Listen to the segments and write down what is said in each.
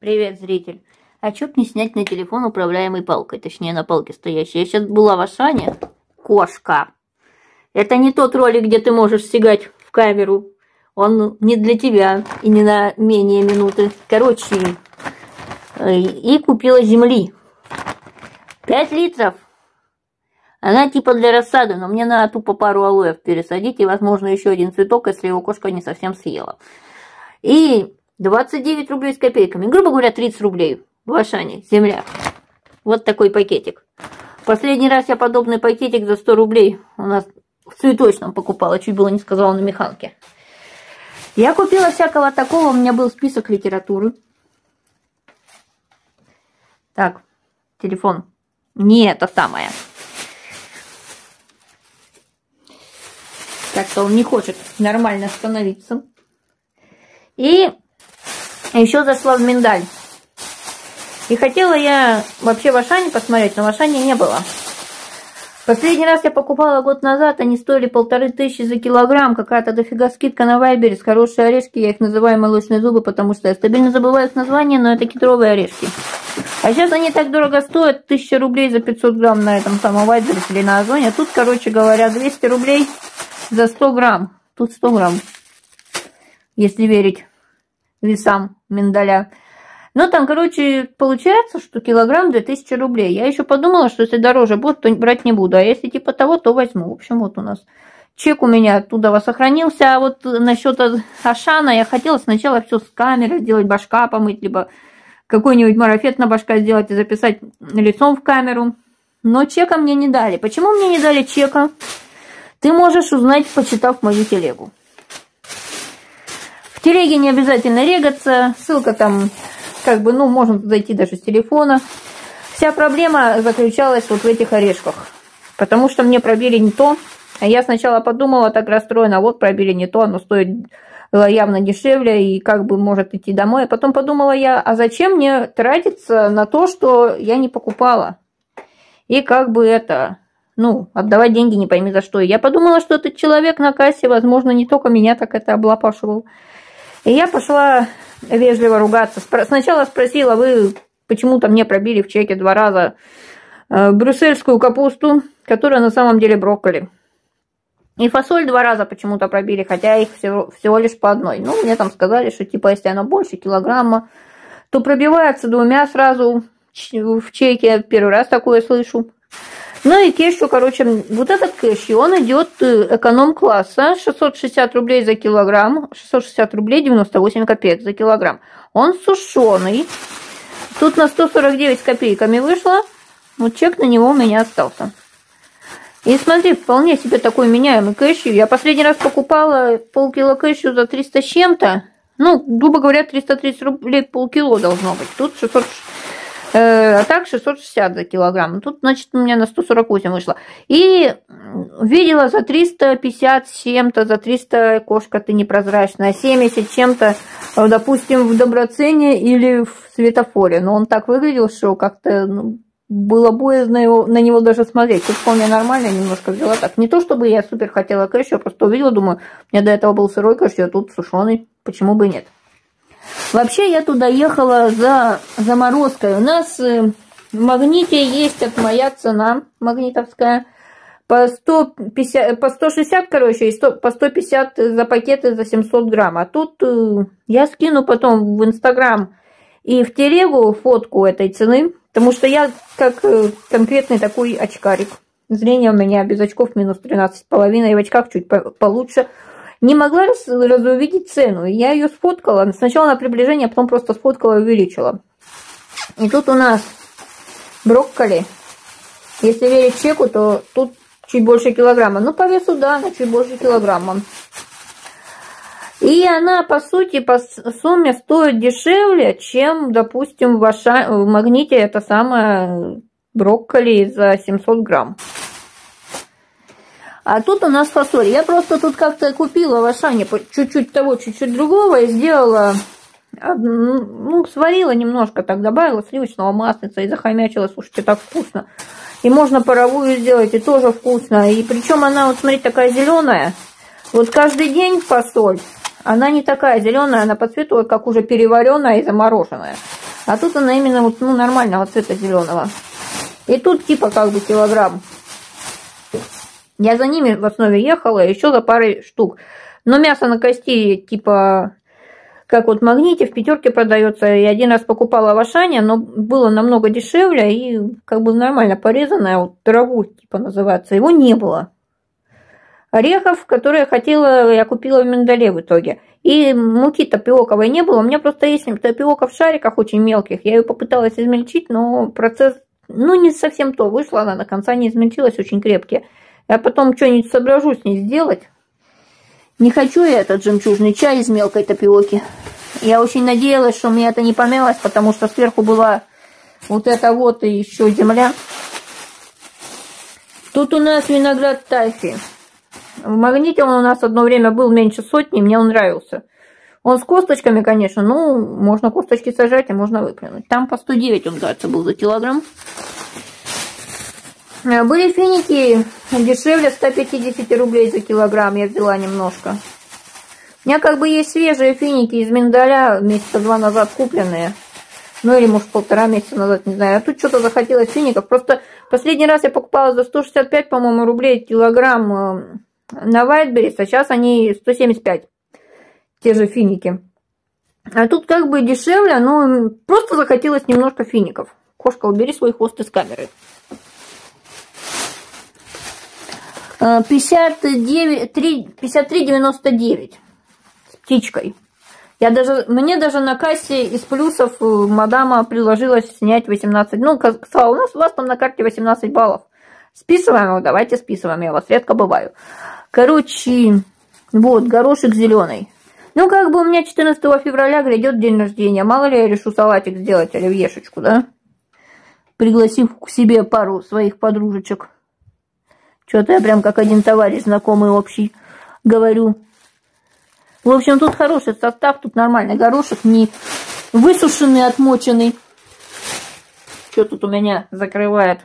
Привет, зритель. А чё б не снять на телефон управляемой палкой, точнее на палке стоящей. Я сейчас была в Ашане. Кошка. Это не тот ролик, где ты можешь стегать в камеру. Он не для тебя и не на менее минуты. Короче, э, и купила земли. 5 литров. Она типа для рассады, но мне надо тупо пару алоев пересадить и, возможно, еще один цветок, если его кошка не совсем съела. И 29 рублей с копейками. Грубо говоря, 30 рублей в Ашане, земля. Вот такой пакетик. Последний раз я подобный пакетик за 100 рублей у нас в цветочном покупала, чуть было не сказала на механке. Я купила всякого такого, у меня был список литературы. Так, телефон. Не это самое. Как-то он не хочет нормально становиться. И еще зашла в миндаль. И хотела я вообще в Ашане посмотреть, но в Ашане не было. Последний раз я покупала год назад, они стоили полторы тысячи за килограмм. Какая-то дофига скидка на Вайбере, хорошие орешки, я их называю молочные зубы, потому что я стабильно забываю их название, но это кедровые орешки. А сейчас они так дорого стоят, 1000 рублей за 500 грамм на этом самом Вайбере или на Озоне. А тут, короче говоря, 200 рублей за 100 грамм. Тут 100 грамм, если верить весам миндаля. Ну, там, короче, получается, что килограмм 2000 рублей. Я еще подумала, что если дороже будет, то брать не буду. А если типа того, то возьму. В общем, вот у нас чек у меня оттуда сохранился. А вот насчет Ашана я хотела сначала все с камеры сделать, башка помыть, либо какой-нибудь марафет на башка сделать и записать лицом в камеру. Но чека мне не дали. Почему мне не дали чека? Ты можешь узнать, почитав мою телегу. В телеге не обязательно регаться, ссылка там, как бы, ну, можно зайти даже с телефона. Вся проблема заключалась вот в этих орешках, потому что мне пробили не то. А я сначала подумала, так расстроена, вот пробили не то, оно стоит явно дешевле и как бы может идти домой. А потом подумала я, а зачем мне тратиться на то, что я не покупала? И как бы это, ну, отдавать деньги не пойми за что. Я подумала, что этот человек на кассе, возможно, не только меня так это облапашивал. И я пошла вежливо ругаться. Сначала спросила, вы почему-то мне пробили в чеке два раза э, брюссельскую капусту, которая на самом деле брокколи. И фасоль два раза почему-то пробили, хотя их всего, всего лишь по одной. Ну, мне там сказали, что типа если оно больше килограмма, то пробивается двумя сразу в чеке. Первый раз такое слышу. Ну и кешью, короче, вот этот кэшью, он идет э, эконом-класса, 660 рублей за килограмм, 660 рублей 98 копеек за килограмм. Он сушеный. Тут на 149 с копейками вышло. Вот чек на него у меня остался. И смотри, вполне себе такой меняемый кэшью. Я последний раз покупала полкило кэшью за 300 с чем-то. Ну, грубо говоря, 330 рублей полкило должно быть. Тут 600, Э, а так 660 за килограмм. Тут, значит, у меня на 148 вышло. И видела за 350 чем-то, за 300 кошка ты непрозрачная, 70 чем-то, э, допустим, в Доброцене или в Светофоре. Но он так выглядел, что как-то ну, было боязно его, на него даже смотреть. Тут вполне нормально, немножко взяла так. Не то, чтобы я супер хотела кэш, я просто увидела, думаю, у меня до этого был сырой кэш, а тут сушеный, почему бы и нет. Вообще я туда ехала за заморозкой. У нас э, в магните есть от моя цена магнитовская по 150, по 160, короче, и 100, по 150 за пакеты за 700 грамм. А тут э, я скину потом в Инстаграм и в телегу фотку этой цены, потому что я как э, конкретный такой очкарик. Зрение у меня без очков минус 13,5, и в очках чуть получше не могла раз, разувидеть цену. Я ее сфоткала. Сначала на приближение, а потом просто сфоткала и увеличила. И тут у нас брокколи. Если верить чеку, то тут чуть больше килограмма. Ну, по весу, да, она чуть больше килограмма. И она, по сути, по сумме стоит дешевле, чем, допустим, в, Аша... в магните это самое брокколи за 700 грамм. А тут у нас фасоль. Я просто тут как-то купила в Ашане чуть-чуть того, чуть-чуть другого и сделала, ну, сварила немножко, так добавила сливочного масла и захомячила. Слушайте, так вкусно. И можно паровую сделать, и тоже вкусно. И причем она, вот смотрите, такая зеленая. Вот каждый день фасоль, она не такая зеленая, она по цвету, как уже переваренная и замороженная. А тут она именно вот, ну, нормального цвета зеленого. И тут типа как бы килограмм. Я за ними в основе ехала, еще за парой штук. Но мясо на кости, типа, как вот в магните в пятерке продается. Я один раз покупала в Ашане, но было намного дешевле и как бы нормально порезанное, вот траву типа называется, его не было. Орехов, которые хотела, я купила в миндале в итоге. И муки тапиоковой не было, у меня просто есть тапиока в шариках очень мелких. Я ее попыталась измельчить, но процесс, ну, не совсем то. Вышла она до конца не измельчилась, очень крепкие. Я потом что-нибудь соображу с ней сделать. Не хочу я этот жемчужный чай из мелкой тапиоки. Я очень надеялась, что мне это не помялось, потому что сверху была вот эта вот и еще земля. Тут у нас виноград тайфи. В магните он у нас одно время был меньше сотни, мне он нравился. Он с косточками, конечно, ну, можно косточки сажать, а можно выплюнуть. Там по 109 он, кажется, был за килограмм. Э, были финики дешевле 150 рублей за килограмм, я взяла немножко. У меня как бы есть свежие финики из миндаля, месяца два назад купленные. Ну или, может, полтора месяца назад, не знаю. А тут что-то захотелось фиников. Просто последний раз я покупала за 165, по-моему, рублей килограмм э, на Вайтберрис, а сейчас они 175. Те же финики. А тут как бы дешевле, но просто захотелось немножко фиников. Кошка, убери свой хвост из камеры. 53,99 с птичкой. Я даже, мне даже на кассе из плюсов э, мадама предложилась снять 18. Ну, сказала, у нас у вас там на карте 18 баллов. Списываем давайте списываем, я вас редко бываю. Короче, вот, горошек зеленый. Ну, как бы у меня 14 февраля грядет день рождения. Мало ли я решу салатик сделать, оливьешечку, да? Пригласив к себе пару своих подружечек. Что-то я прям как один товарищ знакомый общий говорю. В общем, тут хороший состав, тут нормальный горошек, не высушенный, отмоченный. Что тут у меня закрывает?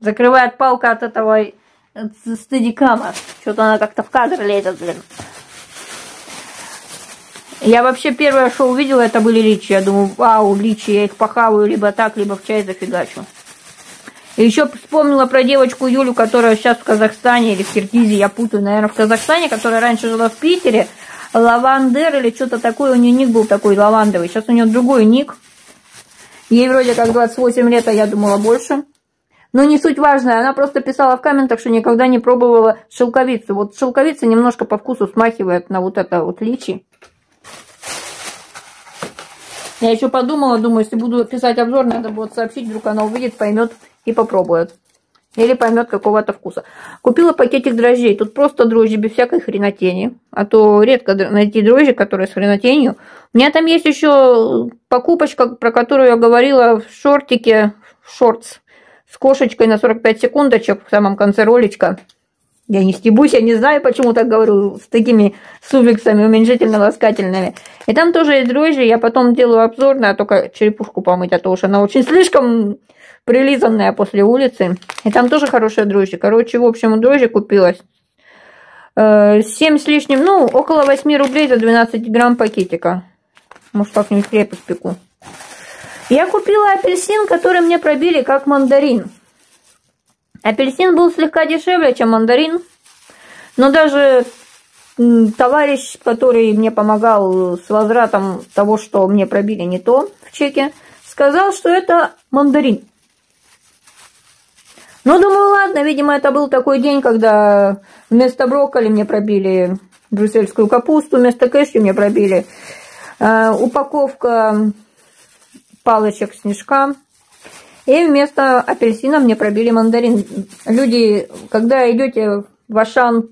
Закрывает палка от этого стадикама. Что-то она как-то в кадр лезет, блин. Я вообще первое, что увидела, это были личи. Я думаю, вау, личи, я их похаваю либо так, либо в чай зафигачу. И еще вспомнила про девочку Юлю, которая сейчас в Казахстане или в Киргизии, я путаю, наверное, в Казахстане, которая раньше жила в Питере. Лавандер или что-то такое, у нее ник был такой лавандовый. Сейчас у нее другой ник. Ей вроде как 28 лет, а я думала больше. Но не суть важная, она просто писала в комментах, что никогда не пробовала шелковицу. Вот шелковица немножко по вкусу смахивает на вот это вот личи. Я еще подумала, думаю, если буду писать обзор, надо будет сообщить, вдруг она увидит, поймет и попробует. Или поймет какого-то вкуса. Купила пакетик дрожжей. Тут просто дрожжи без всякой хренотени. А то редко найти дрожжи, которые с хренотенью. У меня там есть еще покупочка, про которую я говорила в шортике, в шортс, с кошечкой на 45 секундочек в самом конце роличка. Я не стебусь, я не знаю, почему так говорю, с такими суффиксами уменьшительно-ласкательными. И там тоже есть дрожжи, я потом делаю обзор на только черепушку помыть, а то уж она очень слишком прилизанная после улицы. И там тоже хорошая дрожжи. Короче, в общем, дрожжи купилась. 7 э, с лишним, ну, около 8 рублей за 12 грамм пакетика. Может, как-нибудь хлеб испеку. Я купила апельсин, который мне пробили как мандарин. Апельсин был слегка дешевле, чем мандарин. Но даже товарищ, который мне помогал с возвратом того, что мне пробили не то в чеке, сказал, что это мандарин. Ну, думаю, ладно, видимо, это был такой день, когда вместо брокколи мне пробили брюссельскую капусту, вместо кэшью мне пробили э, упаковка палочек снежка, и вместо апельсина мне пробили мандарин. Люди, когда идете в Ашан,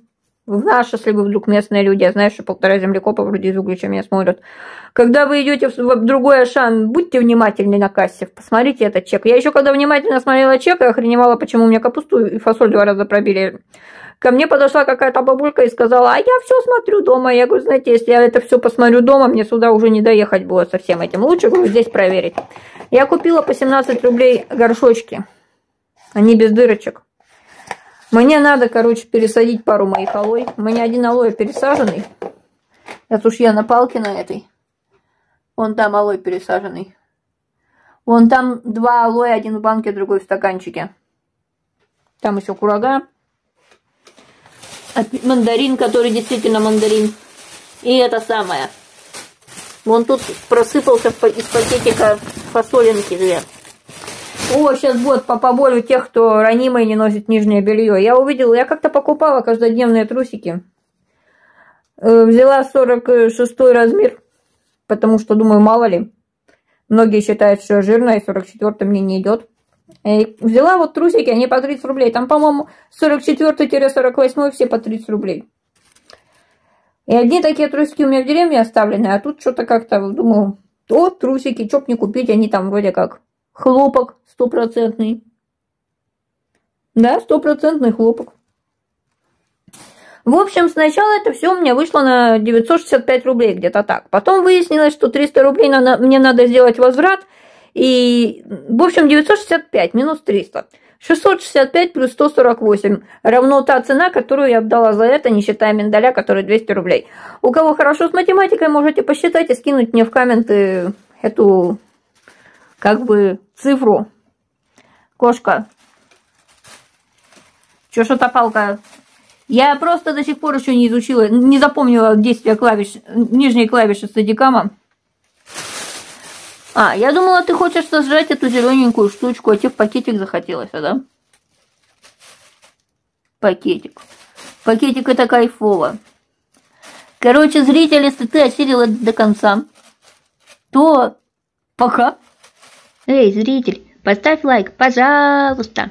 в наш, если вы вдруг местные люди, я знаю, что полтора землекопа вроде из Углича меня смотрят. Когда вы идете в другой Ашан, будьте внимательны на кассе, посмотрите этот чек. Я еще когда внимательно смотрела чек, я охреневала, почему у меня капусту и фасоль два раза пробили. Ко мне подошла какая-то бабулька и сказала, а я все смотрю дома. Я говорю, знаете, если я это все посмотрю дома, мне сюда уже не доехать было со всем этим. Лучше, говорю, здесь проверить. Я купила по 17 рублей горшочки. Они без дырочек. Мне надо, короче, пересадить пару моих алой. У меня один алоэ пересаженный. Это уж я на палке на этой. Вон там алой пересаженный. Вон там два алоэ, один в банке, другой в стаканчике. Там еще курага. Мандарин, который действительно мандарин. И это самое. Вон тут просыпался из пакетика фасолинки две. О, сейчас будет по поболю тех, кто ранимый не носит нижнее белье. Я увидела, я как-то покупала каждодневные трусики. Э, взяла 46 размер, потому что, думаю, мало ли. Многие считают, что я жирная, и 44 мне не идет. И взяла вот трусики, они по 30 рублей. Там, по-моему, 44-48 все по 30 рублей. И одни такие трусики у меня в деревне оставлены, а тут что-то как-то, думаю, о, трусики, что не купить, они там вроде как хлопок стопроцентный. Да, стопроцентный хлопок. В общем, сначала это все у меня вышло на 965 рублей, где-то так. Потом выяснилось, что 300 рублей надо, мне надо сделать возврат. И, в общем, 965 минус 300. 665 плюс 148 равно та цена, которую я отдала за это, не считая миндаля, который 200 рублей. У кого хорошо с математикой, можете посчитать и скинуть мне в комменты эту, как бы, цифру. Кошка. Чё что-то палка я просто до сих пор еще не изучила, не запомнила действия клавиш, нижней клавиши стадикама. А, я думала, ты хочешь сожрать эту зелененькую штучку, а тебе пакетик захотелось, а да? Пакетик. Пакетик это кайфово. Короче, зритель, если ты осилила до конца, то пока. Эй, зритель, поставь лайк, пожалуйста.